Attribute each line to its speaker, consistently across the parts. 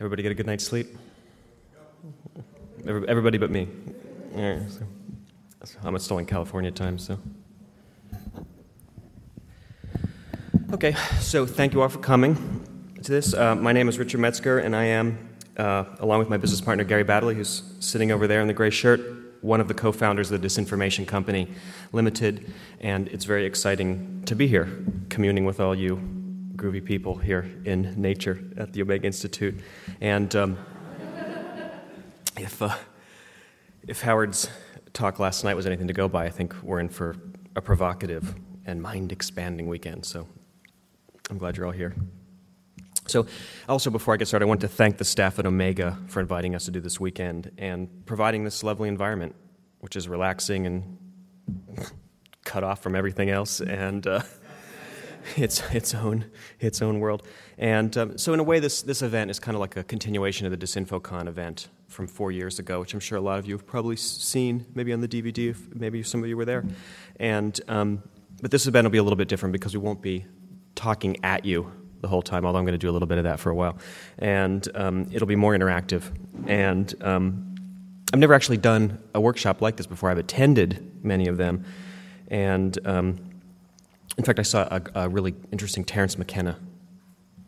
Speaker 1: Everybody get a good night's sleep? Everybody but me. Right, so I'm still in California time, so. Okay, so thank you all for coming to this. Uh, my name is Richard Metzger, and I am, uh, along with my business partner Gary Baddeley, who's sitting over there in the gray shirt, one of the co founders of the Disinformation Company Limited, and it's very exciting to be here, communing with all you groovy people here in nature at the Omega Institute. And um, if, uh, if Howard's talk last night was anything to go by, I think we're in for a provocative and mind expanding weekend. So I'm glad you're all here. So, also before I get started, I want to thank the staff at Omega for inviting us to do this weekend and providing this lovely environment, which is relaxing and cut off from everything else. And uh, its its own its own world. And um, so, in a way, this this event is kind of like a continuation of the DisinfoCon event from four years ago, which I'm sure a lot of you have probably seen, maybe on the DVD, if maybe some of you were there. And um, but this event will be a little bit different because we won't be talking at you the whole time. Although I'm going to do a little bit of that for a while, and um, it'll be more interactive. And um, I've never actually done a workshop like this before. I've attended many of them, and um, in fact, I saw a, a really interesting Terence McKenna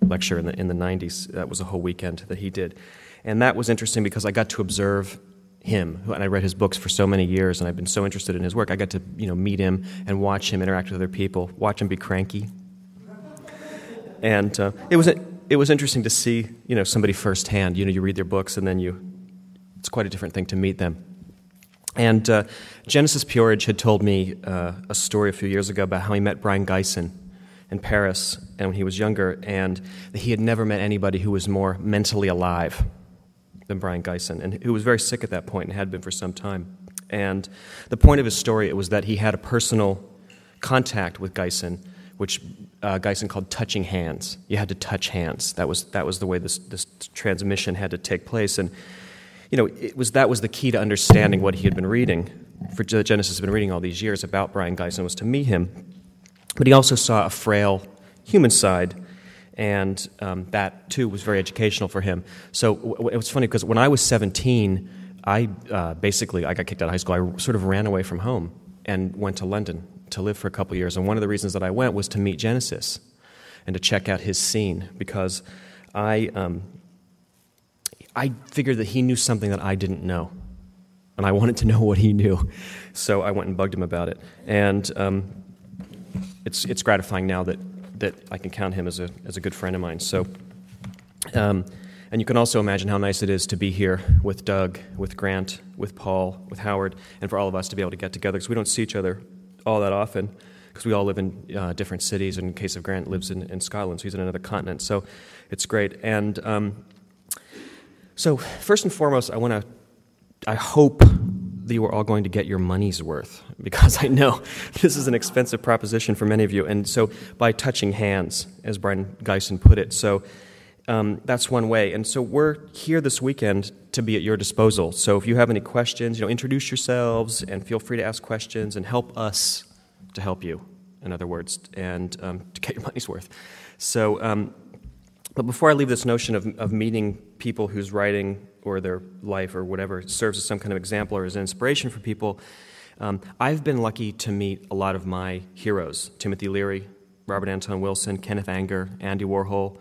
Speaker 1: lecture in the, in the 90s. That was a whole weekend that he did. And that was interesting because I got to observe him, and I read his books for so many years, and I've been so interested in his work. I got to you know, meet him and watch him interact with other people, watch him be cranky. And uh, it, was, it was interesting to see you know, somebody firsthand. You know, you read their books, and then you, it's quite a different thing to meet them. And uh, Genesis P-Orridge had told me uh, a story a few years ago about how he met Brion Gysin in Paris and when he was younger, and he had never met anybody who was more mentally alive than Brion Gysin, and who was very sick at that point and had been for some time. And the point of his story it was that he had a personal contact with Gysin, which uh, Gysin called touching hands. You had to touch hands. That was, that was the way this, this transmission had to take place. And you know, it was, that was the key to understanding what he had been reading. For Genesis had been reading all these years about Brion Gysin was to meet him. But he also saw a frail human side, and um, that too was very educational for him. So w- it was funny because when I was 17, I uh, basically I got kicked out of high school. I sort of ran away from home and went to London to live for a couple years. And one of the reasons that I went was to meet Genesis and to check out his scene because I um, I figured that he knew something that I didn't know. And I wanted to know what he knew. So I went and bugged him about it. And um, it's, it's gratifying now that, that I can count him as a, as a good friend of mine. So, um, and you can also imagine how nice it is to be here with Doug, with Grant, with Paul, with Howard, and for all of us to be able to get together because we don't see each other all that often because we all live in uh, different cities. And in case of Grant, lives in, in Scotland, so he's in another continent. So it's great. And um, so, first and foremost, I want to, I hope that you are all going to get your money's worth because I know this is an expensive proposition for many of you. And so, by touching hands, as Brion Gysin put it, so um, that's one way. And so, we're here this weekend to be at your disposal. So, if you have any questions, you know, introduce yourselves and feel free to ask questions and help us to help you, in other words, and um, to get your money's worth. So, um, but before I leave this notion of, of meeting people whose writing or their life or whatever serves as some kind of example or as an inspiration for people, um, I've been lucky to meet a lot of my heroes Timothy Leary, Robert Anton Wilson, Kenneth Anger, Andy Warhol,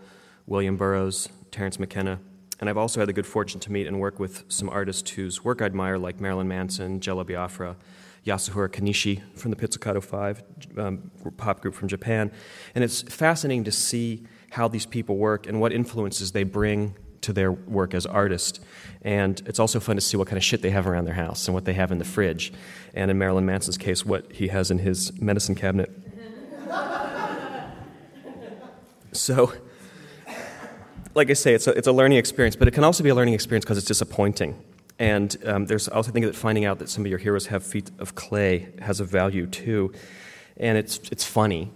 Speaker 1: William Burroughs, Terence McKenna. And I've also had the good fortune to meet and work with some artists whose work I admire, like Marilyn Manson, Jello Biafra, Yasuharu Konishi from the Pizzicato Five, um, pop group from Japan. And it's fascinating to see how these people work and what influences they bring to their work as artists. And it's also fun to see what kind of shit they have around their house and what they have in the fridge. And in Marilyn Manson's case, what he has in his medicine cabinet. so, like I say, it's a, it's a learning experience, but it can also be a learning experience because it's disappointing. And um, there's also, think that finding out that some of your heroes have feet of clay has a value too. And it's, it's funny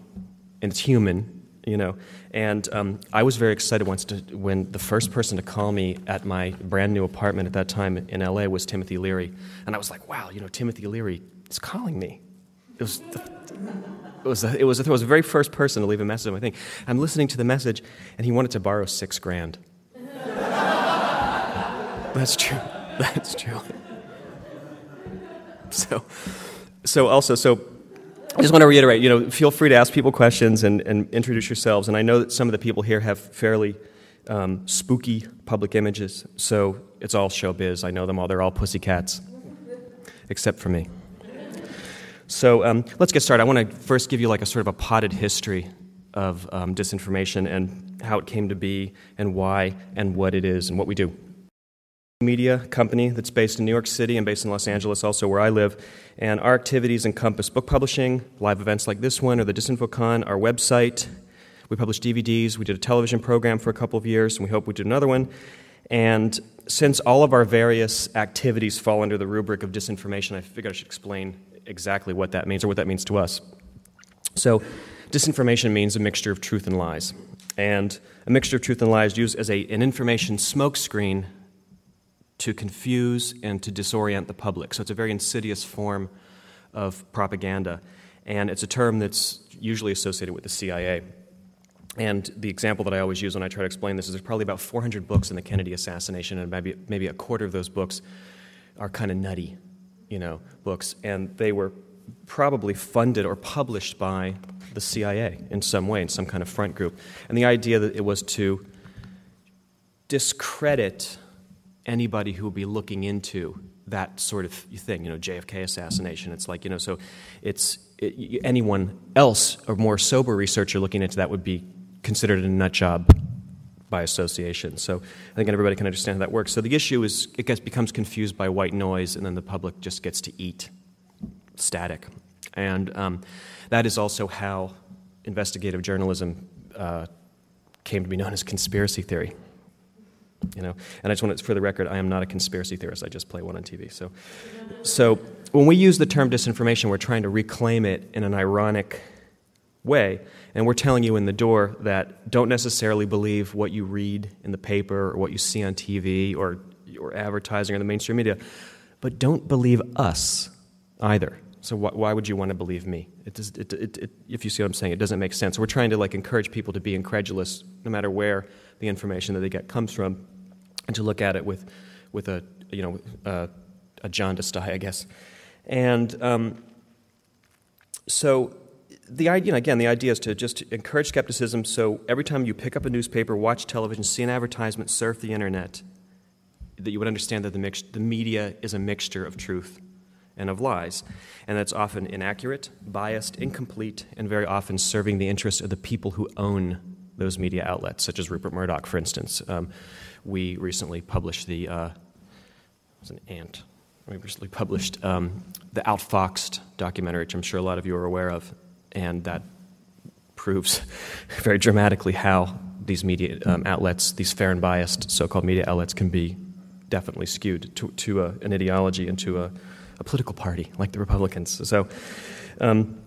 Speaker 1: and it's human you know. And um, I was very excited once to, when the first person to call me at my brand new apartment at that time in LA was Timothy Leary, and I was like, wow, you know, Timothy Leary is calling me. It was. The, it was, a, it, was a, it was the very first person to leave a message on my thing. I'm listening to the message, and he wanted to borrow six grand. That's true. That's true. So, so also, so I just want to reiterate, you know, feel free to ask people questions and, and introduce yourselves. And I know that some of the people here have fairly um, spooky public images, so it's all showbiz. I know them all. They're all pussycats, except for me. So um, let's get started. I want to first give you like a sort of a potted history of um, disinformation and how it came to be and why and what it is and what we do. Media company that's based in New York City and based in Los Angeles, also where I live. And our activities encompass book publishing, live events like this one or the DisinfoCon, our website. We publish DVDs. We did a television program for a couple of years, and we hope we do another one. And since all of our various activities fall under the rubric of disinformation, I figured I should explain exactly what that means or what that means to us. So, disinformation means a mixture of truth and lies. And a mixture of truth and lies used as a, an information smokescreen to confuse and to disorient the public. So, it's a very insidious form of propaganda. And it's a term that's usually associated with the CIA. And the example that I always use when I try to explain this is there's probably about 400 books in the Kennedy assassination, and maybe, maybe a quarter of those books are kind of nutty you know, books, and they were probably funded or published by the CIA in some way, in some kind of front group. And the idea that it was to discredit anybody who would be looking into that sort of thing, you know, JFK assassination. It's like, you know, so it's it, anyone else, a more sober researcher looking into that would be considered a nut job by association. So I think everybody can understand how that works. So the issue is it gets, becomes confused by white noise, and then the public just gets to eat static. And um, that is also how investigative journalism uh, came to be known as conspiracy theory. You know, and I just want to, for the record, I am not a conspiracy theorist. I just play one on TV. So, so when we use the term disinformation, we're trying to reclaim it in an ironic way. And we're telling you in the door that don't necessarily believe what you read in the paper or what you see on TV or, or advertising or the mainstream media, but don't believe us either. So wh- why would you want to believe me? It does, it, it, it, if you see what I'm saying, it doesn't make sense. We're trying to like encourage people to be incredulous, no matter where the information that they get comes from, and to look at it with, with a you know a jaundiced eye, I guess. And um, so the idea, again, the idea is to just encourage skepticism. So every time you pick up a newspaper, watch television, see an advertisement, surf the internet, that you would understand that the, mix, the media is a mixture of truth and of lies, and that's often inaccurate, biased, incomplete, and very often serving the interests of the people who own those media outlets, such as Rupert Murdoch, for instance. Um, we recently published the uh, it was an ant. We recently published um, the Outfoxed documentary, which I'm sure a lot of you are aware of and that proves very dramatically how these media um, outlets, these fair and biased so called media outlets, can be definitely skewed to, to a, an ideology and to a, a, political party like the Republicans. So, um,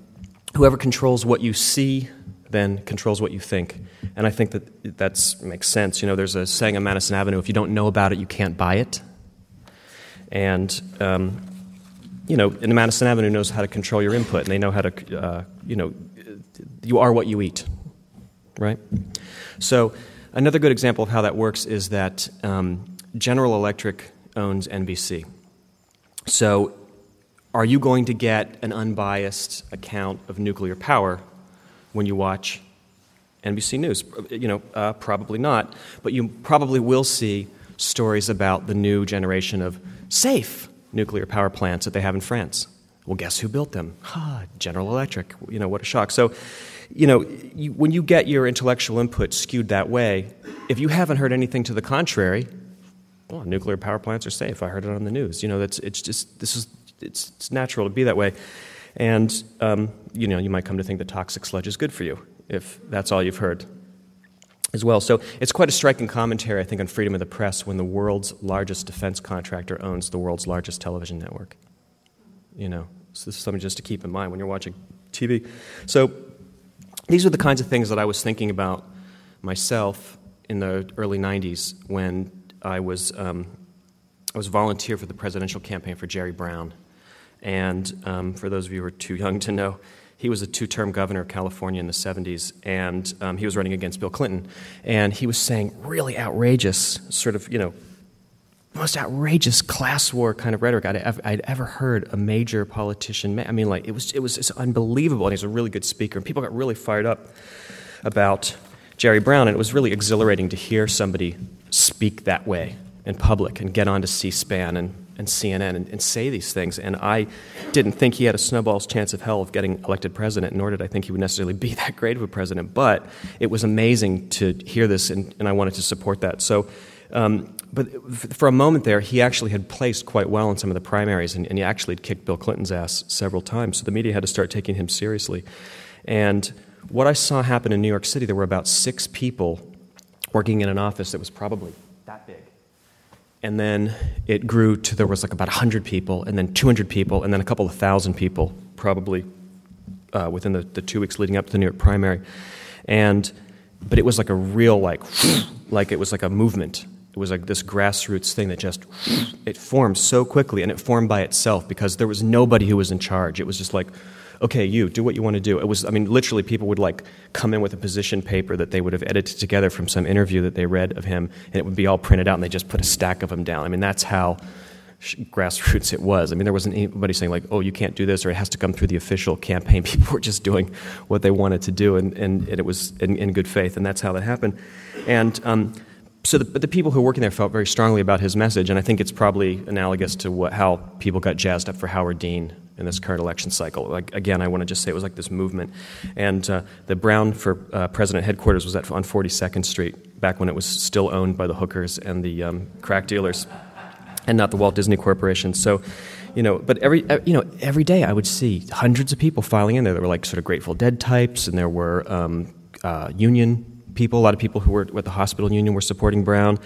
Speaker 1: whoever controls what you see then controls what you think. And I think that that makes sense. You know, there's a saying on Madison Avenue if you don't know about it, you can't buy it. And um, you know, and Madison Avenue knows how to control your input, and they know how to, uh, you know, you are what you eat, right? So, another good example of how that works is that um, General Electric owns NBC. So, are you going to get an unbiased account of nuclear power when you watch NBC News? You know, uh, probably not, but you probably will see stories about the new generation of safe nuclear power plants that they have in France. Well, guess who built them? Ah, General Electric. You know, what a shock. So, you know, you, when you get your intellectual input skewed that way, if you haven't heard anything to the contrary, well, nuclear power plants are safe. I heard it on the news. You know, that's it's just this is it's, it's natural to be that way, and um, you know, you might come to think that toxic sludge is good for you if that's all you've heard as well. So it's quite a striking commentary, I think, on freedom of the press when the world's largest defense contractor owns the world's largest television network. You know, so this is something just to keep in mind when you're watching TV. So these are the kinds of things that I was thinking about myself in the early 90s when I was, um, I was volunteer for the presidential campaign for Jerry Brown. And um, for those of you who are too young to know, he was a two term governor of California in the 70s, and um, he was running against Bill Clinton. And he was saying really outrageous, sort of, you know, most outrageous class war kind of rhetoric I'd, I'd ever heard a major politician make. I mean, like, it was, it was just unbelievable. And he's a really good speaker. And people got really fired up about Jerry Brown. And it was really exhilarating to hear somebody speak that way in public and get onto C SPAN and, and CNN and, and say these things. And I didn't think he had a snowball's chance of hell of getting elected president, nor did I think he would necessarily be that great of a president. But it was amazing to hear this, and, and I wanted to support that. So, um, but for a moment there, he actually had placed quite well in some of the primaries, and, and, he actually had kicked Bill Clinton's ass several times. So the media had to start taking him seriously. And what I saw happen in New York City, there were about six people working in an office that was probably that big. And then it grew to there was like about 100 people, and then 200 people, and then a couple of thousand people, probably uh, within the, the two weeks leading up to the New York primary. And, but it was like a real, like, like it was like a movement it was like this grassroots thing that just it formed so quickly and it formed by itself because there was nobody who was in charge it was just like okay you do what you want to do it was i mean literally people would like come in with a position paper that they would have edited together from some interview that they read of him and it would be all printed out and they just put a stack of them down i mean that's how grassroots it was. I mean, there wasn't anybody saying like, "Oh, you can't do this," or it has to come through the official campaign. People were just doing what they wanted to do, and, and, it was in, in, good faith, and that's how that happened. And um, so the, the, people who were working there felt very strongly about his message, and I think it's probably analogous to what, how people got jazzed up for Howard Dean in this current election cycle. Like again, I want to just say it was like this movement, and uh, the Brown for uh, President headquarters was at on 42nd Street back when it was still owned by the hookers and the um, crack dealers, and not the Walt Disney Corporation. So. You know, but every you know every day I would see hundreds of people filing in there. There were like sort of Grateful Dead types, and there were um, uh, union people. A lot of people who were with the hospital union were supporting Brown.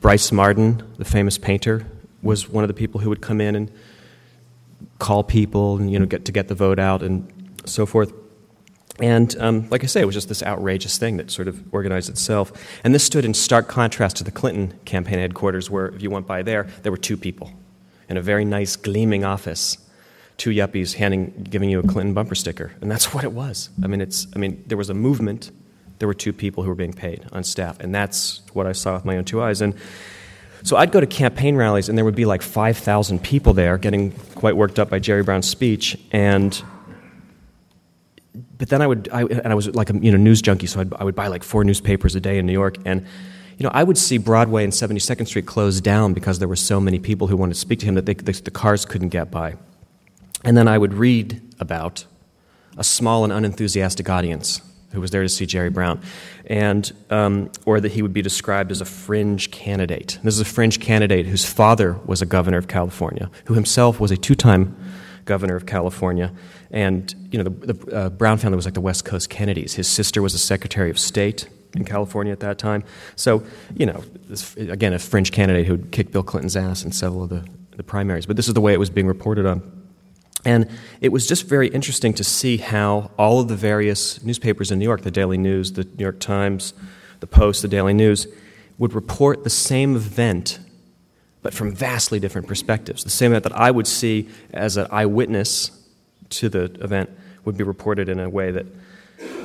Speaker 1: Brice Marden, the famous painter, was one of the people who would come in and call people and you know get to get the vote out and so forth. And um, like I say, it was just this outrageous thing that sort of organized itself. And this stood in stark contrast to the Clinton campaign headquarters, where if you went by there, there were two people in a very nice, gleaming office, two yuppies handing, giving you a Clinton bumper sticker, and that's what it was. I mean, it's. I mean, there was a movement there were two people who were being paid on staff. And that's what I saw with my own two eyes. And so I'd go to campaign rallies, and there would be like 5,000 people there getting quite worked up by Jerry Brown's speech. And but then I would, I, and I was like a you know, news junkie, so I'd, I would buy like four newspapers a day in New York. And you know, I would see Broadway and 72nd Street closed down because there were so many people who wanted to speak to him that they, the, the cars couldn't get by. And then I would read about a small and unenthusiastic audience who was there to see Jerry Brown, and um, or that he would be described as a fringe candidate. This is a fringe candidate whose father was a governor of California, who himself was a two-time governor of California, and you know the, the uh, Brown family was like the West Coast Kennedys. His sister was a Secretary of State in California at that time. So you know, this, again, a fringe candidate who kicked Bill Clinton's ass in several of the, the primaries. But this is the way it was being reported on. And it was just very interesting to see how all of the various newspapers in New York, the Daily News, the New York Times, the Post, the Daily News, would report the same event, but from vastly different perspectives. The same event that I would see as an eyewitness to the event would be reported in a way that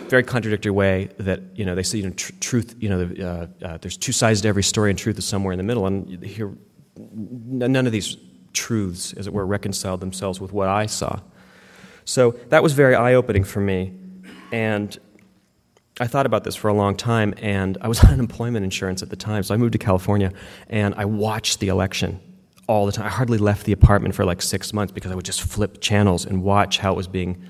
Speaker 1: very contradictory way that you know they say you know tr- truth you know uh, uh, there's two sides to every story and truth is somewhere in the middle and here none of these truths, as it were, reconciled themselves with what I saw. So that was very eye opening for me. And I thought about this for a long time, and I was on unemployment insurance at the time, so I moved to California, and I watched the election all the time. I hardly left the apartment for like six months because I would just flip channels and watch how it was being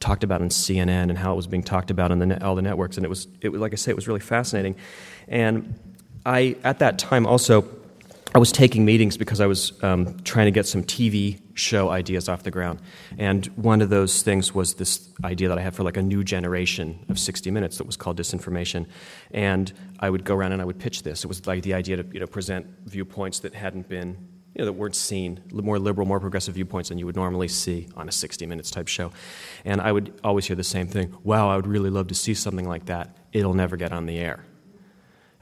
Speaker 1: talked about on CNN and how it was being talked about on the, all the networks, and it was, it was, like I say, it was really fascinating. And I, at that time, also I was taking meetings because I was um, trying to get some TV show ideas off the ground. And one of those things was this idea that I had for like a new generation of 60 Minutes that was called Disinformation. And I would go around and I would pitch this. It was like the idea to you know, present viewpoints that hadn't been, you know, that weren't seen, more liberal, more progressive viewpoints than you would normally see on a 60 Minutes type show. And I would always hear the same thing wow, I would really love to see something like that. It'll never get on the air.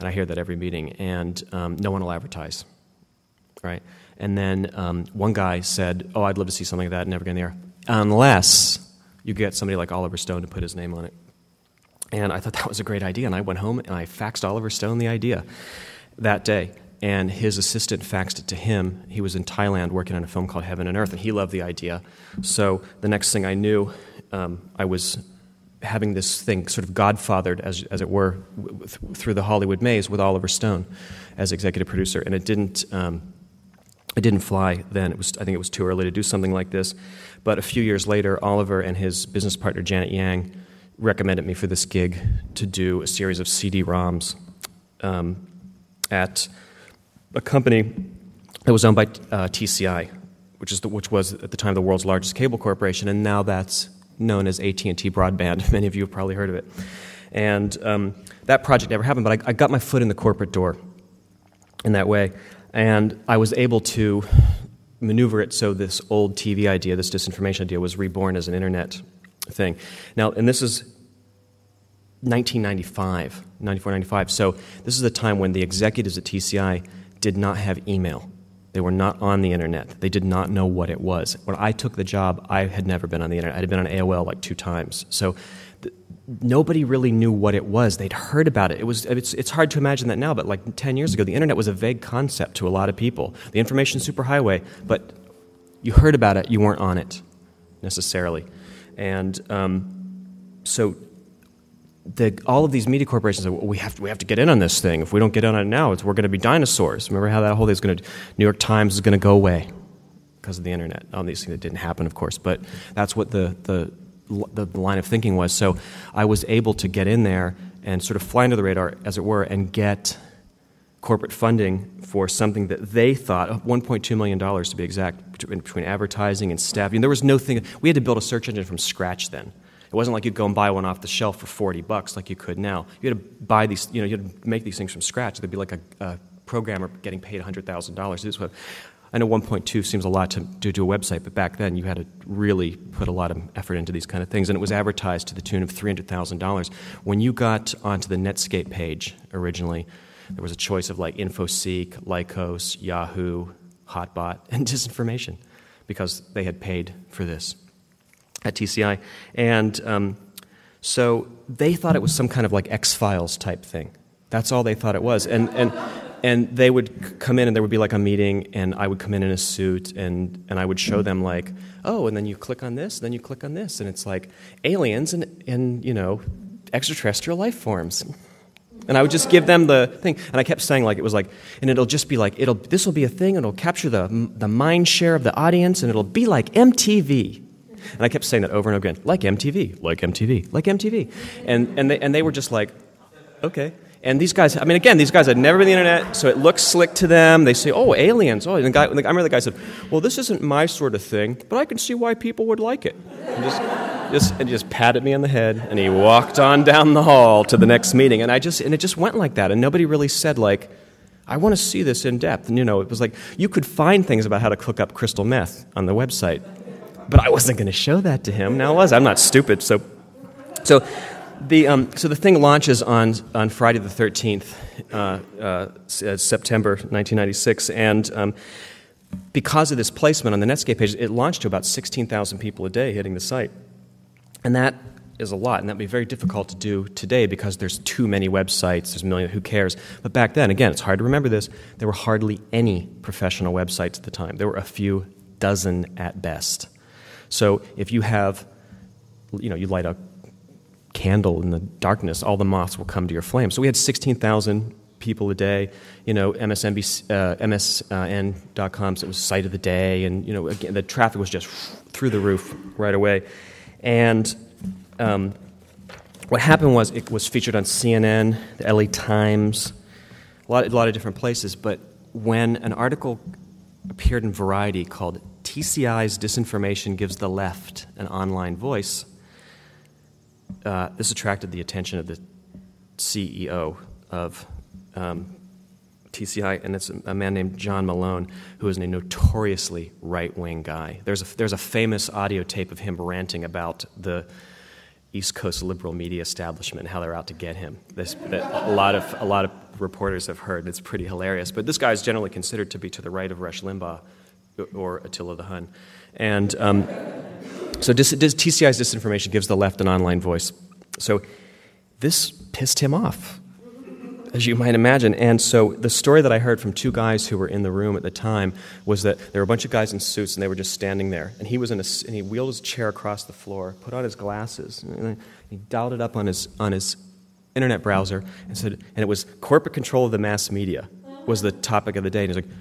Speaker 1: And I hear that every meeting, and um, no one will advertise right? And then um, one guy said, "Oh, I'd love to see something like that. Never get in the air, unless you get somebody like Oliver Stone to put his name on it." And I thought that was a great idea, and I went home and I faxed Oliver Stone the idea that day. and his assistant faxed it to him. He was in Thailand working on a film called Heaven and Earth, and he loved the idea. So the next thing I knew, um, I was having this thing sort of godfathered, as, as it were, w- through the Hollywood maze with Oliver Stone as executive producer, and it didn't. Um, it didn't fly then. It was, I think it was too early to do something like this. But a few years later, Oliver and his business partner Janet Yang recommended me for this gig to do a series of CD-ROMs um, at a company that was owned by uh, TCI, which, is the, which was at the time the world's largest cable corporation, and now that's known as AT&T Broadband. Many of you have probably heard of it. And um, that project never happened, but I, I got my foot in the corporate door in that way, and I was able to maneuver it so this old TV idea, this disinformation idea, was reborn as an internet thing. Now, and this is 1995, 94, 95. So this is the time when the executives at TCI did not have email. They were not on the internet. They did not know what it was. When I took the job, I had never been on the internet. I had been on AOL like two times. So nobody really knew what it was. They'd heard about it. It was, it's, it's hard to imagine that now, but like 10 years ago, the internet was a vague concept to a lot of people. The information superhighway, but you heard about it, you weren't on it necessarily. And um, so the, all of these media corporations well, we, have to, we have to get in on this thing. If we don't get in on it now, we're going to be dinosaurs. Remember how that whole thing is going to, New York Times is going to go away because of the internet. Obviously, that didn't happen, of course, but that's what the, the, the, the line of thinking was. So I was able to get in there and sort of fly under the radar, as it were, and get corporate funding for something that they thought, uh, $1.2 million to be exact, between, advertising and staffing. There was no thing, we had to build a search engine from scratch then. It wasn't like you'd go and buy one off the shelf for 40 bucks like you could now. You had to buy these, you know, you had to make these things from scratch. There'd be like a, a programmer getting paid $100,000 to do I know 1.2 seems a lot to, to do a website, but back then you had to really put a lot of effort into these kind of things, and it was advertised to the tune of $300,000. When you got onto the Netscape page originally, there was a choice of like InfoSeek, Lycos, Yahoo, Hotbot, and disinformation because they had paid for this at TCI. And um, so they thought it was some kind of like X Files type thing. That's all they thought it was. And, and, and they would come in and there would be like a meeting and I would come in in a suit and, and I would show them like, oh, and then you click on this, then you click on this, and it's like aliens and, and you know, extraterrestrial life forms. And I would just give them the thing, and I kept saying like it was like, and it'll just be like it'll this will be a thing, and it'll capture the the mind share of the audience, and it'll be like MTV. And I kept saying that over and over again, like MTV, like MTV, like MTV. And, and, they, and they were just like, okay. And these guys, I mean, again, these guys had never been on the internet, so it looks slick to them. They say, oh, aliens. Oh, and the guy, I remember the guy said, well, this isn't my sort of thing, but I can see why people would like it. And just, just, and just patted me on the head, and he walked on down the hall to the next meeting. And, I just, and it just went like that, and nobody really said, like, I want to see this in depth. And, you know, it was like you could find things about how to cook up crystal meth on the website but I wasn't going to show that to him. Now was I'm not stupid. So, so the um, so the thing launches on on Friday the 13th, uh, uh, September 1996, and um, because of this placement on the Netscape page, it launched to about 16,000 people a day hitting the site, and that is a lot, and that'd be very difficult to do today because there's too many websites. There's a million. Who cares? But back then, again, it's hard to remember this. There were hardly any professional websites at the time. There were a few dozen at best. So if you have, you know, you light a candle in the darkness, all the moths will come to your flame. So we had 16,000 people a day. You know, MSNBC, uh, MSN.com, so it was site of the day, and you know, again, the traffic was just through the roof right away. And um, what happened was it was featured on CNN, the LA Times, a lot, a lot of different places. But when an article appeared in Variety called TCI's disinformation gives the left an online voice. Uh, this attracted the attention of the CEO of um, TCI, and it's a man named John Malone, who is a notoriously right wing guy. There's a, there's a famous audio tape of him ranting about the East Coast liberal media establishment and how they're out to get him. This, that a, lot of, a lot of reporters have heard. It's pretty hilarious. But this guy is generally considered to be to the right of Rush Limbaugh or Attila the Hun. And um, so dis- dis- TCI's disinformation gives the left an online voice. So this pissed him off. as you might imagine. And so the story that I heard from two guys who were in the room at the time was that there were a bunch of guys in suits and they were just standing there. And he was in a, and he wheeled his chair across the floor, put on his glasses, and he dialed it up on his on his internet browser and said, and it was corporate control of the mass media was the topic of the day. And he's like,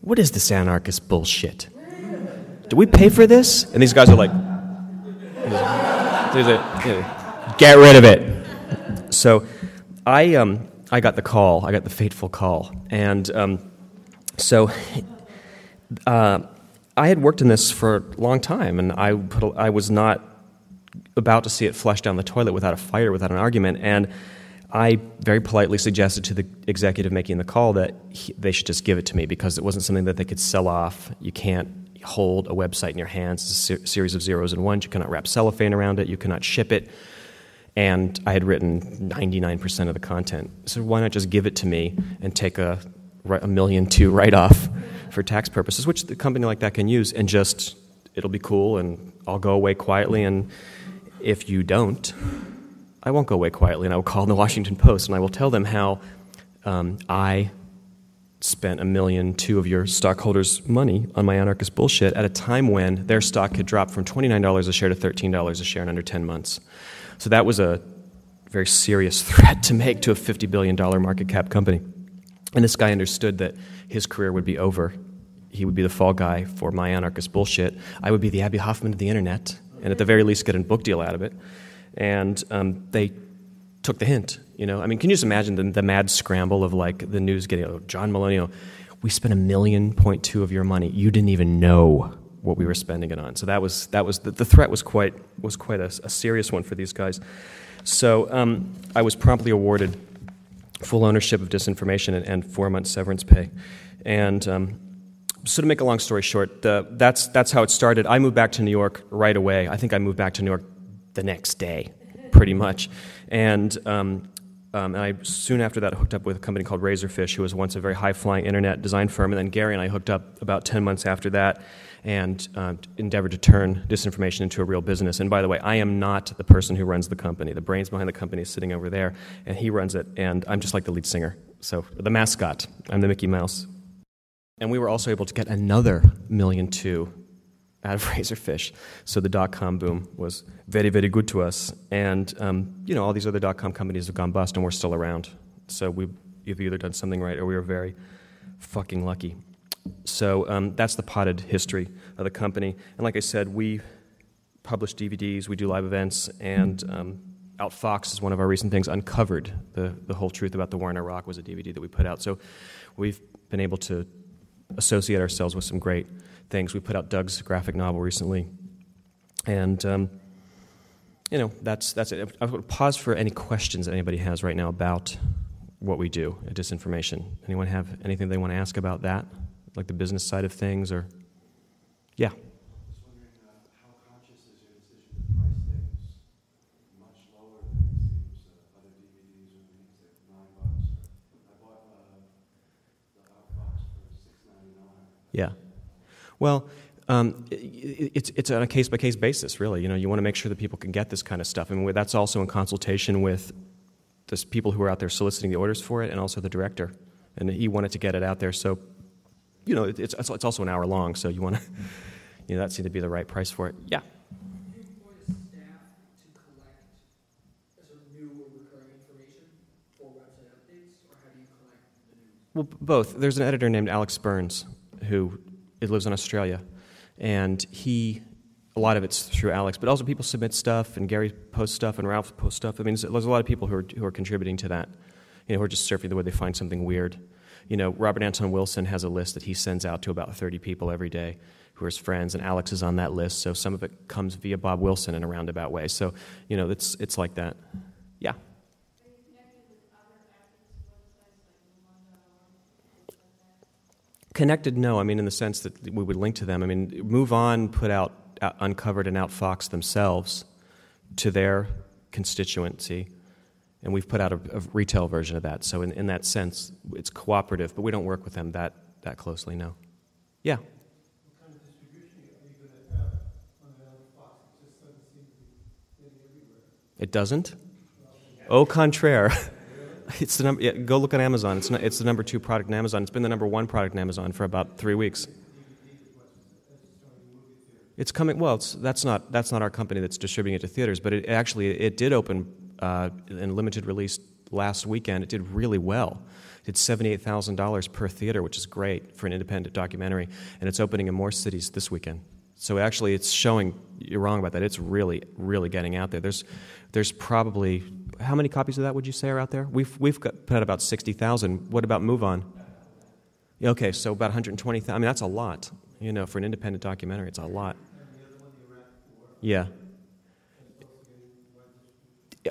Speaker 1: "What is this anarchist bullshit? Do we pay for this?" And these guys are like, "Get rid of it." So. I, um, I got the call. I got the fateful call. And um, so uh, I had worked in this for a long time, and I, put, I was not about to see it flush down the toilet without a fight or without an argument. And I very politely suggested to the executive making the call that he, they should just give it to me because it wasn't something that they could sell off. You can't hold a website in your hands. It's a ser- series of zeros and ones. You cannot wrap cellophane around it. You cannot ship it and I had written 99% of the content. So why not just give it to me and take a, a million two write off for tax purposes, which the company like that can use, and just it'll be cool and I'll go away quietly. And if you don't, I won't go away quietly and I will call the Washington Post and I will tell them how um, I spent a million two of your stockholders' money on my anarchist bullshit at a time when their stock had dropped from $29 a share to $13 a share in under 10 months. So that was a very serious threat to make to a $50 billion market cap company. And this guy understood that his career would be over. He would be the fall guy for my anarchist bullshit. I would be the Abbie Hoffman of the internet, and at the very least get a book deal out of it. And um, they took the hint. You know, I mean, can you just imagine the, the mad scramble of like the news getting, oh, John Maloney, we spent a million point two of your money. You didn't even know what we were spending it on. So that was that was the, the threat was quite was quite a, a, serious one for these guys. So um, I was promptly awarded full ownership of disinformation and, and four months severance pay. And um, so to make a long story short, the, that's that's how it started. I moved back to New York right away. I think I moved back to New York the next day, pretty much. And um, um, and I soon after that hooked up with a company called Razorfish, who was once a very high flying internet design firm. And then Gary and I hooked up about 10 months after that and uh, endeavored to turn disinformation into a real business. And by the way, I am not the person who runs the company. The brains behind the company is sitting over there, and he runs it, and I'm just like the lead singer. So, the mascot, I'm the Mickey Mouse. And we were also able to get another million two out of Razorfish. So the dot com boom was very, very good to us. And, um, you know, all these other dot com companies have gone bust and we're still around. So we've either done something right or we were very fucking lucky. So um, that's the potted history of the company. And like I said, we publish DVDs, we do live events, and um, Outfox is one of our recent things, uncovered the, the whole truth about the war in Iraq was a DVD that we put out. So we've been able to associate ourselves with some great things. We put out Doug's graphic novel recently. And, um, you know, that's, that's it. I would pause for any questions that anybody has right now about what we do at Disinformation. Anyone have anything they want to ask about that? like the business side of things, or yeah. Yeah. Well, um, it's, it's on a case by case basis, really. You know, you want to make sure that people can get this kind of stuff. Mean, that's also in consultation with the people who are out there soliciting the orders for it and also the director. And he wanted to get it out there. So you know, it's, it's also an hour long, so you want to, you know, that seemed to be the right price for it. Yeah. Well, both. There's an editor named Alex Burns who it lives in Australia, and he a lot of it's through Alex, but also people submit stuff, and Gary posts stuff, and Ralph posts stuff. I mean, there's a lot of people who are who are contributing to that. You know, who are just surfing the way they find something weird you know, Robert Anton Wilson has a list that he sends out to about 30 people every day who are his friends, and Alex is on that list. So some of it comes via Bob Wilson in a roundabout way. So, you know, it's, it's like that. Yeah. Connected, no. I mean, in the sense that we would link to them. I mean, Move On put out, out Uncovered and Outfox themselves to their constituency and we've put out a, a retail version of that. So in, in that sense, it's cooperative, but we don't work with them that, that closely, no. Yeah. It doesn't? Au contraire. It's the number. Yeah, go look at Amazon. It's not, it's the number two product in Amazon. It's been the number one product in Amazon for about three weeks. It's coming. Well, it's, that's not that's not our company that's distributing it to theaters, but it actually it did open uh, in limited release last weekend. It did really well. It did seventy eight thousand dollars per theater, which is great for an independent documentary, and it's opening in more cities this weekend. So actually, it's showing you're wrong about that. It's really really getting out there. There's there's probably how many copies of that would you say are out there? We've we've got, put out about sixty thousand. What about Move On? Okay, so about 120,000. I mean, that's a lot. You know, for an independent documentary, it's a lot. Yeah.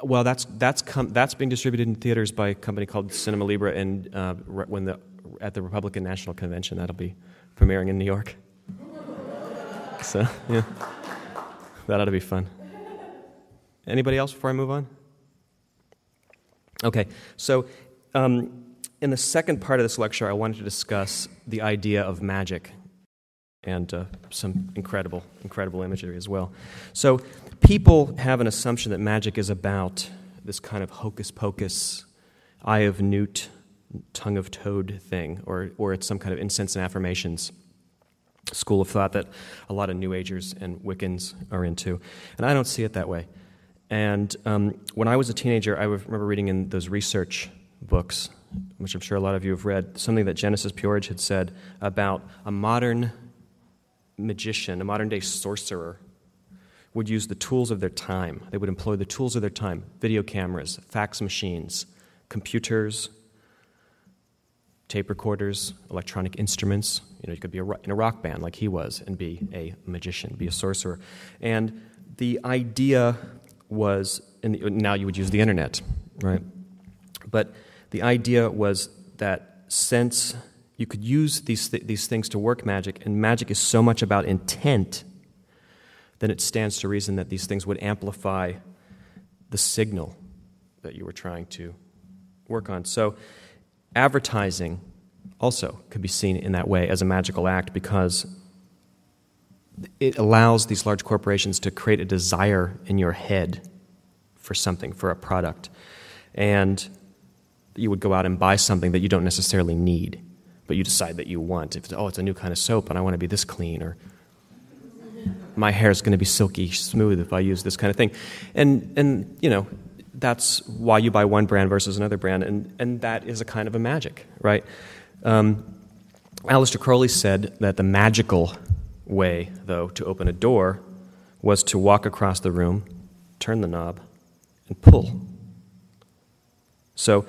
Speaker 1: Well, that's that's com- that's being distributed in theaters by a company called Cinema Libre, and uh, when the at the Republican National Convention, that'll be premiering in New York. so yeah, that ought to be fun. Anybody else before I move on? Okay, so um, in the second part of this lecture, I wanted to discuss the idea of magic and uh, some incredible, incredible imagery as well. So, people have an assumption that magic is about this kind of hocus pocus, eye of newt, tongue of toad thing, or, or it's some kind of incense and affirmations school of thought that a lot of New Agers and Wiccans are into. And I don't see it that way. And um, when I was a teenager, I remember reading in those RE/Search books, which I'm sure a lot of you have read, something that Genesis P-Orridge had said about a modern magician, a modern day sorcerer, would use the tools of their time. They would employ the tools of their time video cameras, fax machines, computers, tape recorders, electronic instruments. You know, you could be a, in a rock band like he was and be a magician, be a sorcerer. And the idea was, and now you would use the internet, right? But the idea was that since you could use these, th- these things to work magic, and magic is so much about intent, then it stands to reason that these things would amplify the signal that you were trying to work on. So, advertising also could be seen in that way as a magical act because it allows these large corporations to create a desire in your head for something, for a product. And you would go out and buy something that you don't necessarily need but you decide that you want. If oh, it's a new kind of soap, and I want to be this clean, or my hair is going to be silky smooth if I use this kind of thing, and and you know that's why you buy one brand versus another brand, and and that is a kind of a magic, right? Um, Aleister Crowley said that the magical way, though, to open a door was to walk across the room, turn the knob, and pull. So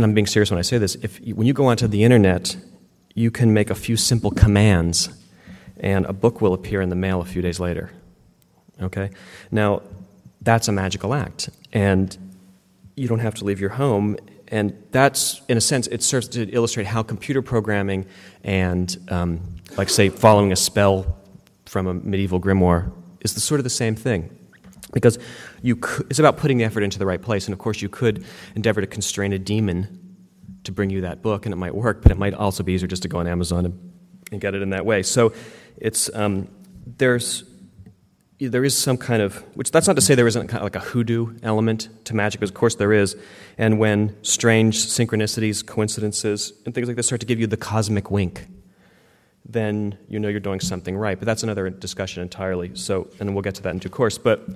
Speaker 1: and I'm being serious when I say this, if when you go onto the internet, you can make a few simple commands, and a book will appear in the mail a few days later. Okay? Now, that's a magical act, and you don't have to leave your home. And that's, in a sense, it serves to illustrate how computer programming and, um, like, say, following a spell from a medieval grimoire is the sort of the same thing because you it's about putting the effort into the right place. And of course, you could endeavor to constrain a demon to bring you that book, and it might work, but it might also be easier just to go on Amazon and, and get it in that way. So it's, um, there's, there is some kind of, which that's not to say there isn't kind of like a hoodoo element to magic, because of course there is. And when strange synchronicities, coincidences, and things like this start to give you the cosmic wink, then you know you're doing something right. But that's another discussion entirely. So, and we'll get to that in due course. But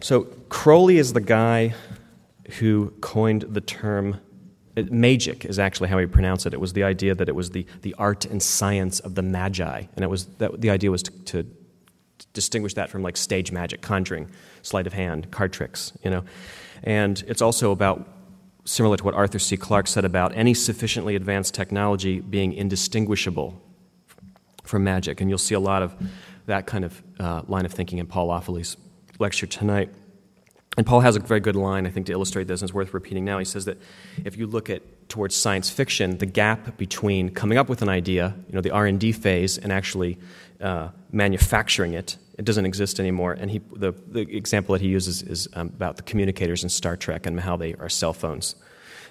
Speaker 1: so Crowley is the guy who coined the term. Uh, magic is actually how he pronounced it. It was the idea that it was the, the art and science of the magi, and it was that the idea was to, to distinguish that from like stage magic, conjuring, sleight of hand, card tricks, you know. And it's also about similar to what Arthur C. Clarke said about any sufficiently advanced technology being indistinguishable from magic. And you'll see a lot of that kind of uh, line of thinking in Paul Laffoley's lecture tonight. And Paul has a very good line, I think, to illustrate this, and it's worth repeating now. He says that if you look at towards science fiction, the gap between coming up with an idea, you know, the R and D phase, and actually uh, manufacturing it, it doesn't exist anymore. And he, the, the example that he uses is um, about the communicators in Star Trek and how they are cell phones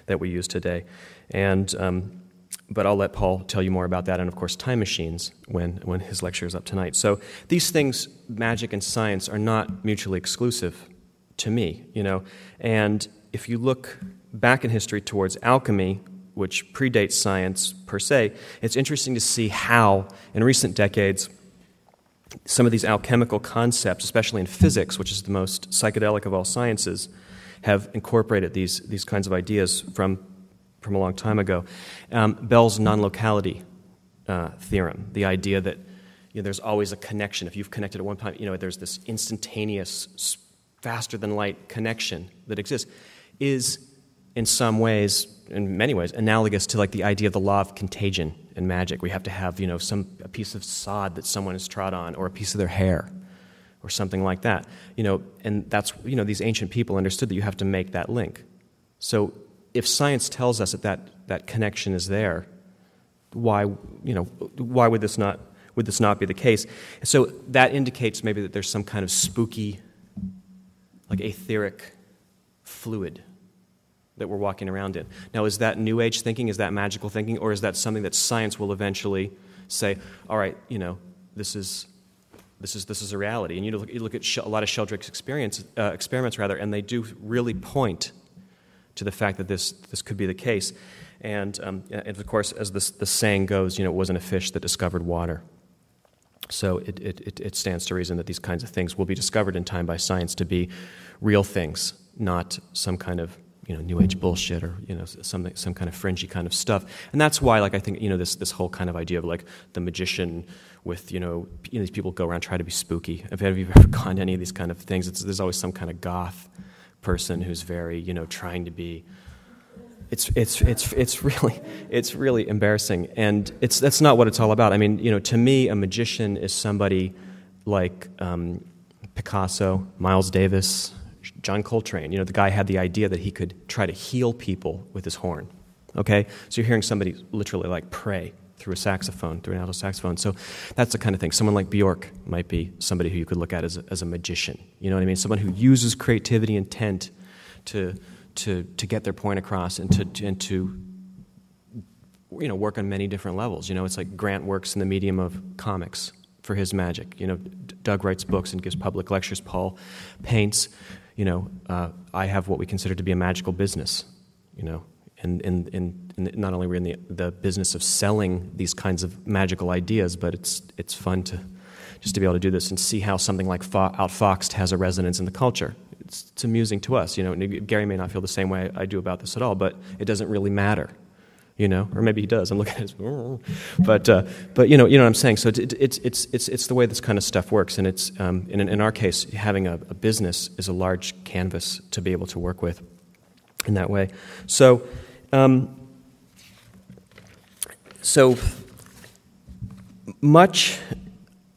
Speaker 1: that we use today. And um, but I'll let Paul tell you more about that, and of course, time machines when, when his lecture is up tonight. So these things, magic and science, are not mutually exclusive to me, you know. And if you look back in history towards alchemy, which predates science per se, it's interesting to see how, in recent decades, some of these alchemical concepts, especially in physics, which is the most psychedelic of all sciences, have incorporated these, these kinds of ideas from, from a long time ago. Um, Bell's non locality uh, theorem, the idea that you know, there's always a connection. If you've connected at one point, you know, there's this instantaneous, faster than light connection that exists, is in some ways, in many ways, analogous to like the idea of the law of contagion in magic. We have to have, you know, some a piece of sod that someone has trod on, or a piece of their hair, or something like that. You know, and that's you know these ancient people understood that you have to make that link. So if science tells us that that, that connection is there, why you know why would this not would this not be the case? So that indicates maybe that there's some kind of spooky, like etheric fluid that we're walking around in. Now, is that New Age thinking? Is that magical thinking? Or is that something that science will eventually say, all right, you know, this is. This is, this is a reality. And you look, you look at a lot of Sheldrake's experience, uh, experiments, rather, and they do really point to the fact that this, this could be the case. And, um, and of course, as this, the saying goes, you know, it wasn't a fish that discovered water. So it, it, it stands to reason that these kinds of things will be discovered in time by science to be real things, not some kind of you know, new age bullshit or you know some some kind of fringy kind of stuff. And that's why, like, I think you know this this whole kind of idea of like the magician with you know, you know these people go around try to be spooky. If any of you ever gone to any of these kind of things, there's always some kind of goth person who's very you know trying to be. It's it's it's it's really it's really embarrassing, and it's that's not what it's all about. I mean, you know, to me, a magician is somebody like um, Picasso, Miles Davis, John Coltrane, you know, the guy had the idea that he could try to heal people with his horn. Okay? So you're hearing somebody literally like pray through a saxophone, through an alto saxophone. So that's the kind of thing. Someone like Bjork might be somebody who you could look at as a, as a magician. You know what I mean? Someone who uses creativity intent to, to, to get their point across and to, and to you know, work on many different levels. You know, it's like Grant works in the medium of comics for his magic. You know, Doug writes books and gives public lectures. Paul paints you know, uh, I have what we consider to be a magical business, you know, and, and, and, not only are we in the, the business of selling these kinds of magical ideas, but it's, it's fun to just to be able to do this and see how something like Fo- Outfoxed has a resonance in the culture. It's, it's amusing to us, you know. Gary may not feel the same way I do about this at all, but it doesn't really matter you know, or maybe he does. I'm looking at his, but uh, but you know, you know what I'm saying. So it, it, it's it's it's it's the way this kind of stuff works, and it's um, in in our case, having a, a, business is a large canvas to be able to work with in that way. So. Um, so much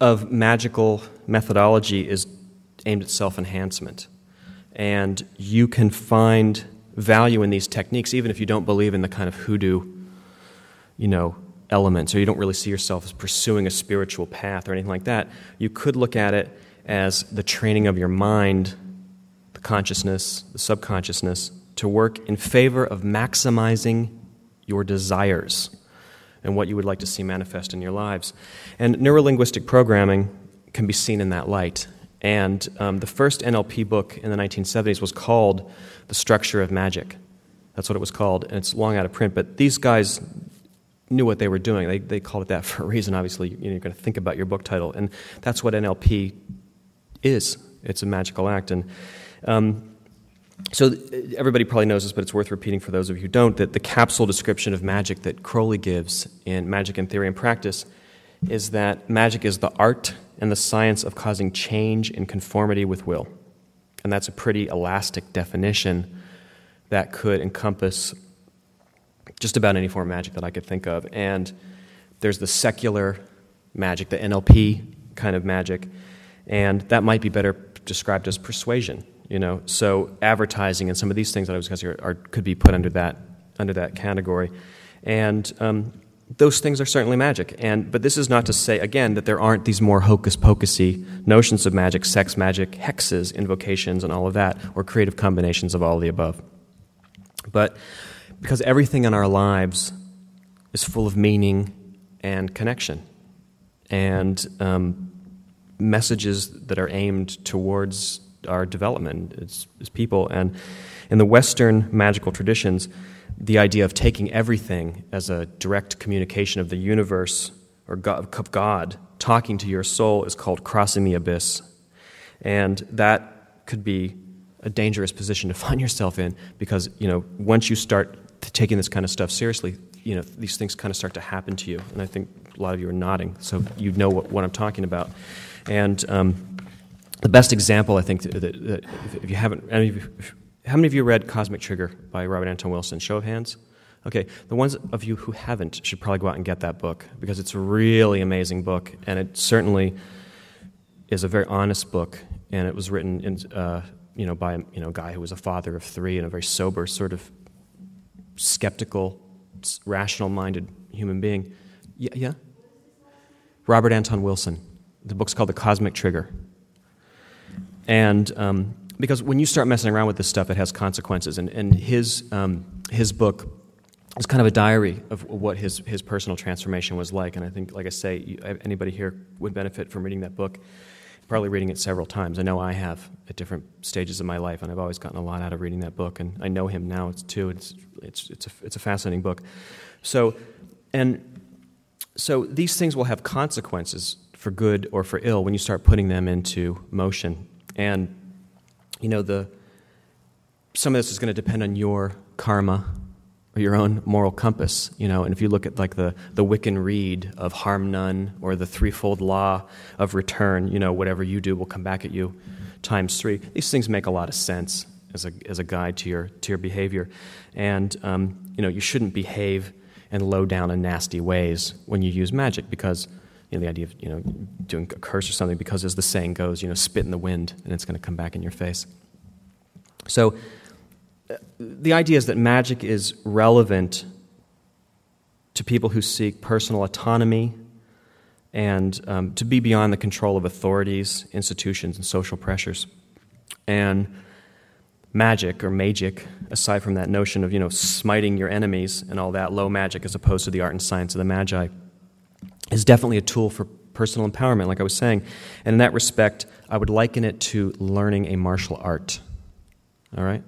Speaker 1: of magical methodology is aimed at self enhancement. And you can find value in these techniques, even if you don't believe in the kind of hoodoo, you know, elements, or you don't really see yourself as pursuing a spiritual path or anything like that. You could look at it as the training of your mind, the consciousness, the subconsciousness, to work in favor of maximizing your desires and what you would like to see manifest in your lives. And neurolinguistic programming can be seen in that light. And um, the first NLP book in the 1970s was called The Structure of Magic. That's what it was called, and it's long out of print. But these guys knew what they were doing. They, they called it that for a reason, obviously. You know, you're going to think about your book title. And that's what NLP is it's a magical act. And um, so everybody probably knows this, but it's worth repeating for those of you who don't that the capsule description of magic that Crowley gives in Magick in Theory and Practice is that magic is the art and the science of causing change in conformity with will. And that's a pretty elastic definition that could encompass just about any form of magic that I could think of. And there's the secular magic, the NLP kind of magic, and that might be better described as persuasion. You know, so advertising and some of these things that I was to are, are, could be put under that under that category, and um, those things are certainly magic. And, but this is not to say, again, that there aren't these more hocus pocusy notions of magic, sex magic, hexes, invocations, and all of that, or creative combinations of all of the above. But because everything in our lives is full of meaning and connection and um, messages that are aimed towards our development as, as people. And In the Western magical traditions, the idea of taking everything as a direct communication of the universe or of God talking to your soul is called crossing the abyss. And that could be a dangerous position to find yourself in because, you know, once you start taking this kind of stuff seriously, you know, these things kind of start to happen to you. And I think a lot of you are nodding, so you know what, what I'm talking about. And um, the best example, I think, that, that if you haven't, of you, how many of you read Cosmic Trigger by Robert Anton Wilson? Show of hands. Okay, the ones of you who haven't should probably go out and get that book because it's a really amazing book, and it certainly is a very honest book, and it was written in, uh, you know, by you know, a guy who was a father of three and a very sober, sort of skeptical, rational-minded human being. Yeah, yeah. Robert Anton Wilson. The book's called The Cosmic Trigger. And um, because when you start messing around with this stuff, it has consequences. And, and his, um, his book is kind of a diary of what his, his personal transformation was like. And I think, like I say, you, anybody here would benefit from reading that book, probably reading it several times. I know I have at different stages of my life, and I've always gotten a lot out of reading that book. And I know him now it's too. It's, it's, it's, a, it's a fascinating book. So, and so these things will have consequences for good or for ill when you start putting them into motion. And, you know, the, some of this is going to depend on your karma or your own moral compass, you know. And if you look at like the, the Wiccan Rede of harm none or the threefold law of return, you know, whatever you do will come back at you times three. These things make a lot of sense as a, as a guide to your, to your behavior. And, um, you know, you shouldn't behave in low down and nasty ways when you use magic because, you know, the idea of, you know, doing a curse or something because as the saying goes, you know, spit in the wind and it's going to come back in your face. So, the idea is that magic is relevant to people who seek personal autonomy and um, to be beyond the control of authorities, institutions, and social pressures. And magic or magic, aside from that notion of you know smiting your enemies and all that low magic, as opposed to the art and science of the magi, is definitely a tool for personal empowerment, like I was saying. And in that respect, I would liken it to learning a martial art. All right.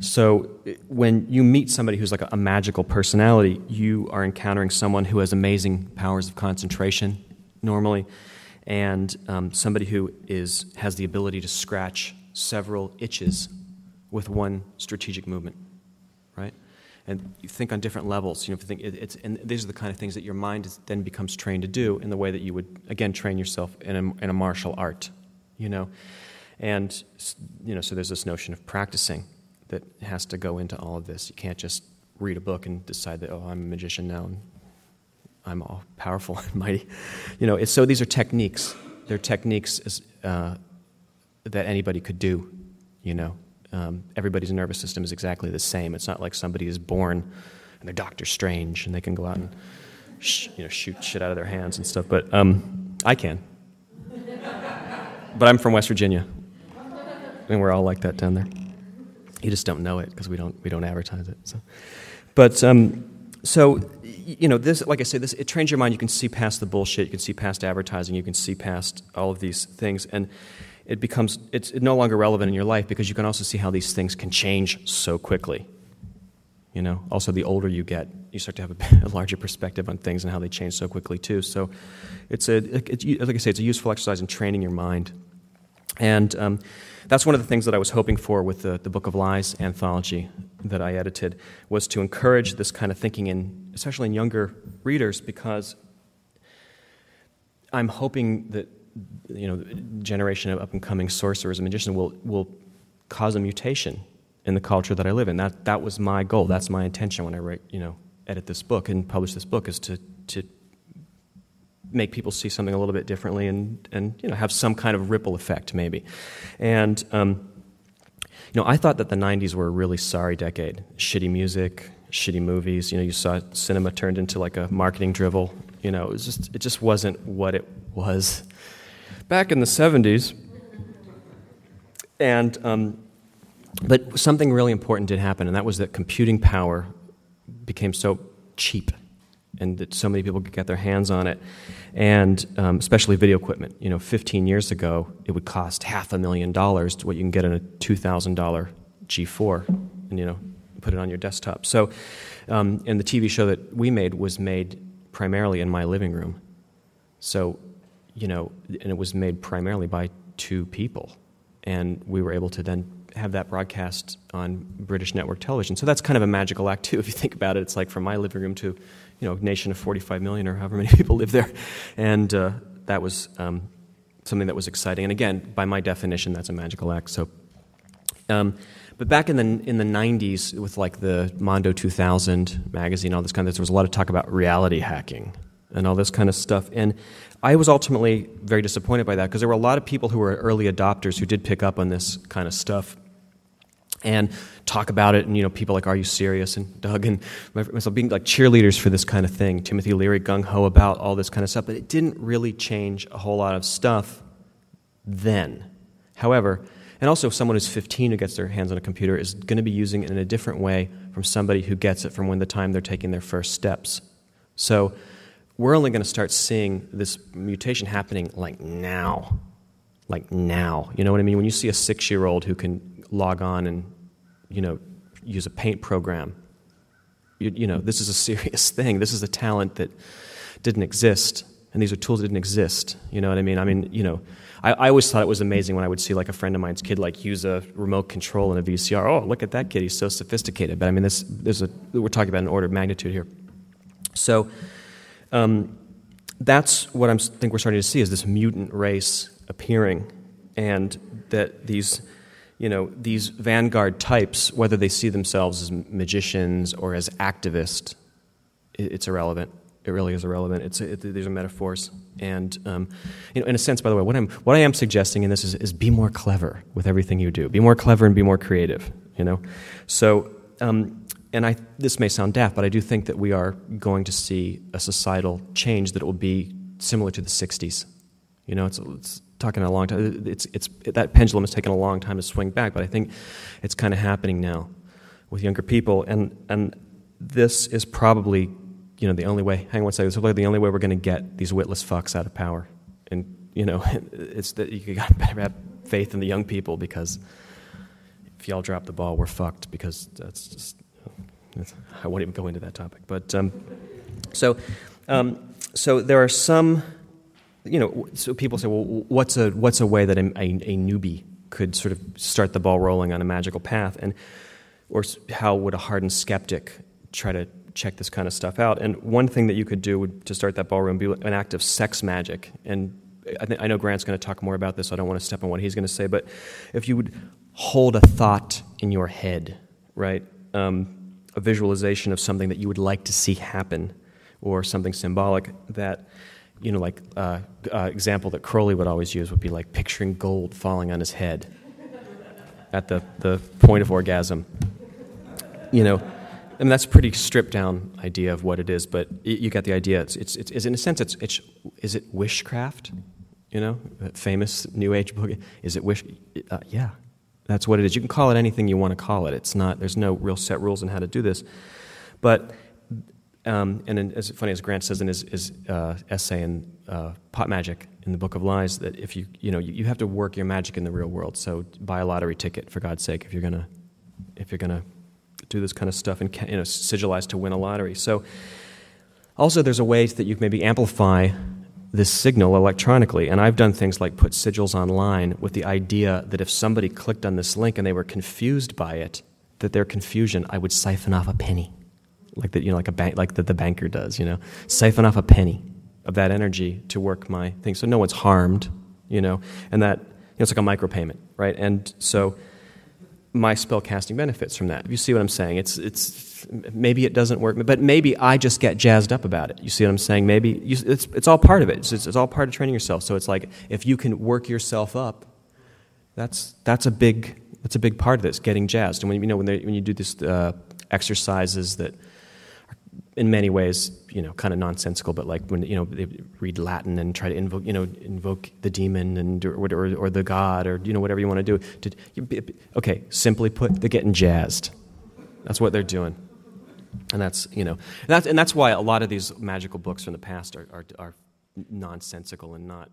Speaker 1: So when you meet somebody who's like a, magical personality, you are encountering someone who has amazing powers of concentration normally, and um, somebody who is has the ability to scratch several itches with one strategic movement, right? And you think on different levels. You know, think it, it's and these are the kind of things that your mind is, then becomes trained to do in the way that you would again train yourself in a, in a martial art, you know, and you know so there's this notion of practicing that has to go into all of this. You can't just read a book and decide that, oh, I'm a magician now and I'm all powerful and mighty. You know, so these are techniques. They're techniques uh, that anybody could do, you know. Um, everybody's nervous system is exactly the same. It's not like somebody is born and they're Doctor Strange and they can go out and sh- you know, shoot shit out of their hands and stuff. But um, I can. but I'm from West Virginia, and we're all like that down there. You just don't know it because we don't we don't advertise it. So, but um, so you know this, like I say, this it trains your mind. You can see past the bullshit. You can see past advertising. You can see past all of these things, and it becomes it's no longer relevant in your life because you can also see how these things can change so quickly. You know, also the older you get, you start to have a, a larger perspective on things and how they change so quickly too. So, it's a like I say, it's a useful exercise in training your mind, and. Um, that's one of the things that I was hoping for with the, the Book of Lies anthology that I edited, was to encourage this kind of thinking in, especially in younger readers, because I'm hoping that you know, generation of up and coming sorcerers and magicians will, will cause a mutation in the culture that I live in. That, that was my goal. That's my intention when I write, you know, edit this book and publish this book is to, to make people see something a little bit differently and, and you know, have some kind of ripple effect, maybe. And, um, you know, I thought that the 90s were a really sorry decade. Shitty music, shitty movies. You know, you saw cinema turned into like a marketing drivel. You know, it, just, it just wasn't what it was back in the 70s. And, um, but something really important did happen, and that was that computing power became so cheap and that so many people could get their hands on it, and um, especially video equipment. You know, 15 years ago, it would cost half a million dollars to what you can get in a $2,000 G4 and you know put it on your desktop. So, um, and the TV show that we made was made primarily in my living room. So, you know, and it was made primarily by two people, and we were able to then have that broadcast on British network television. So that's kind of a magical act too. If you think about it, it's like from my living room to, you know, a nation of 45 million or however many people live there, and uh, that was um, something that was exciting. And again, by my definition, that's a magical act. So. Um, but back in the in the '90s, with like the Mondo 2000 magazine, all this kind of, there was a lot of talk about reality hacking and all this kind of stuff. And I was ultimately very disappointed by that because there were a lot of people who were early adopters who did pick up on this kind of stuff and talk about it. And you know, people like R.U. Sirius and Doug and myself being like cheerleaders for this kind of thing. Timothy Leary gung ho about all this kind of stuff, but it didn't really change a whole lot of stuff then. However, and also, someone who's 15 who gets their hands on a computer is going to be using it in a different way from somebody who gets it from when the time they're taking their first steps. So, we're only going to start seeing this mutation happening like now. Like now. You know what I mean? When you see a six year old who can log on and, you know, use a paint program, you, you know, this is a serious thing. This is a talent that didn't exist. And these are tools that didn't exist. You know what I mean? I mean, you know, I, I, always thought it was amazing when I would see like a friend of mine's kid like use a remote control in a VCR. Oh, look at that kid! He's so sophisticated. But I mean, this there's a we're talking about an order of magnitude here. So um, that's what I think we're starting to see is this mutant race appearing, and that these you know these vanguard types, whether they see themselves as magicians or as activists, it's irrelevant it really is irrelevant. It's, it, these are metaphors. And um, you know, in a sense, by the way, what, I'm, what I am suggesting in this is, is be more clever with everything you do. Be more clever and be more creative, you know? So, um, and I, this may sound daft, but I do think that we are going to see a societal change that will be similar to the 60s. You know, it's, it's talking a long time. It's, it's, that pendulum has taken a long time to swing back, but I think it's kind of happening now with younger people. And, and this is probably you know, the only way, hang on one second, this is probably the only way we're going to get these witless fucks out of power. And, you know, it's that you got to have faith in the young people because if y'all drop the ball, we're fucked because that's just, I won't even go into that topic. But, um, so, um, so there are some, you know, so people say, well, what's a, what's a way that a, a, newbie could sort of start the ball rolling on a magical path? And, or how would a hardened skeptic try to check this kind of stuff out. And one thing that you could do would, to start that ballroom be an act of sex magic. And I, th- I know Grant's going to talk more about this. So I don't want to step on what he's going to say. But if you would hold a thought in your head, right? Um, a visualization of something that you would like to see happen, or something symbolic that, you know, like uh, uh, example that Crowley would always use would be like picturing gold falling on his head at the, the point of orgasm. You know, I mean, that's a pretty stripped down idea of what it is, but you get the idea. It's, it's, it's, in a sense, it's, it's, is it wishcraft? You know, that famous New Age book. Is it wish? Uh, yeah, that's what it is. You can call it anything you want to call it. It's not. There's no real set rules on how to do this. But um, and as funny as Grant says in his, his uh, essay in uh, Pop Magic in the Book of Lies, that if you you know you, you have to work your magic in the real world. So buy a lottery ticket for God's sake if you're gonna if you're gonna do this kind of stuff and you know, sigilize to win a lottery. So, also, there's a way that you can maybe amplify this signal electronically. And I've done things like put sigils online with the idea that if somebody clicked on this link and they were confused by it, that their confusion, I would siphon off a penny, like that, you know, like a bank, like that the banker does, you know, siphon off a penny of that energy to work my thing, so no one's harmed, you know, and that you know, it's like a micropayment, right? And so my spell casting benefits from that. You see what I'm saying? It's, it's, maybe it doesn't work, but maybe I just get jazzed up about it. You see what I'm saying? Maybe you, it's, it's all part of it. It's, it's, all part of training yourself. So it's like if you can work yourself up, that's, that's, a, big, that's a big part of this, getting jazzed. And when, you know, when, when you do these uh, exercises that in many ways, you know, kind of nonsensical, but like when, you know, they read Latin and try to invoke, you know, invoke the demon and, or, or, or the god or, you know, whatever you want to do. To, okay, simply put, they're getting jazzed. That's what they're doing. And that's, you know, and that's, and that's why a lot of these magical books from the past are, are, are nonsensical and not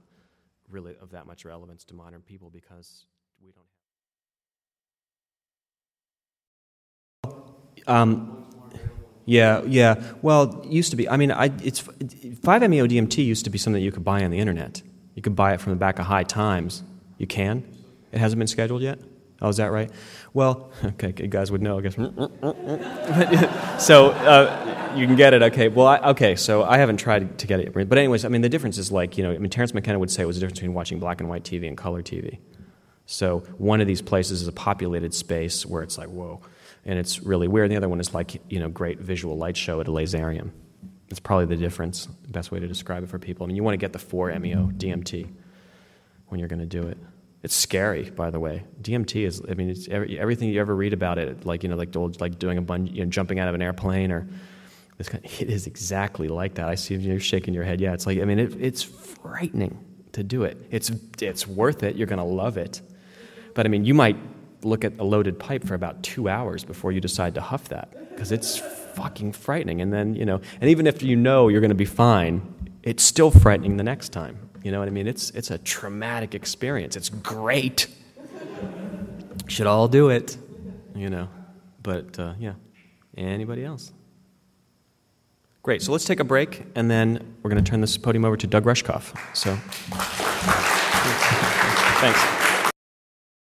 Speaker 1: really of that much relevance to modern people because we don't Um, yeah, yeah. Well, used to be. I mean, I, it's 5-MeO DMT used to be something you could buy on the internet. You could buy it from the back of High Times. You can. It hasn't been scheduled yet. Oh, is that right? Well, okay, you guys would know, I guess. so uh, you can get it. Okay. Well, I, okay. So I haven't tried to get it, but anyways, I mean, the difference is like you know, I mean, Terence McKenna would say it was the difference between watching black and white TV and color TV. So one of these places is a populated space where it's like whoa, and it's really weird. The other one is like you know, great visual light show at a laserium. It's probably the difference. Best way to describe it for people. I mean, you want to get the 4-MeO DMT when you're going to do it. It's scary, by the way. DMT is, I mean, it's every, everything you ever read about it, like, you know, like, old, like doing a bungee, you know, jumping out of an airplane or this kind of, it is exactly like that. I see you're shaking your head. Yeah, it's like, I mean, it, it's frightening to do it. It's, it's worth it. You're going to love it. But I mean, you might look at a loaded pipe for about two hours before you decide to huff that because it's fucking frightening. And then, you know, and even if you know you're going to be fine, it's still frightening the next time. You know what I mean? It's, it's a traumatic experience. It's great. Should all do it, you know. But uh, yeah, anybody else? Great. So let's take a break, and then we're going to turn this podium over to Doug Rushkoff. So, thanks.